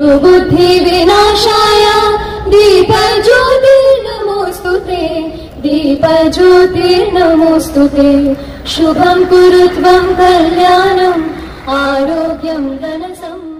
बुद्धिविनाशाय दीपज्योतिर्नमोऽस्तु ते दीपज्योतिर्नमोऽस्तु ते शुभं कुरुत्वम् कल्याणम् आरोग्यम् धनसम्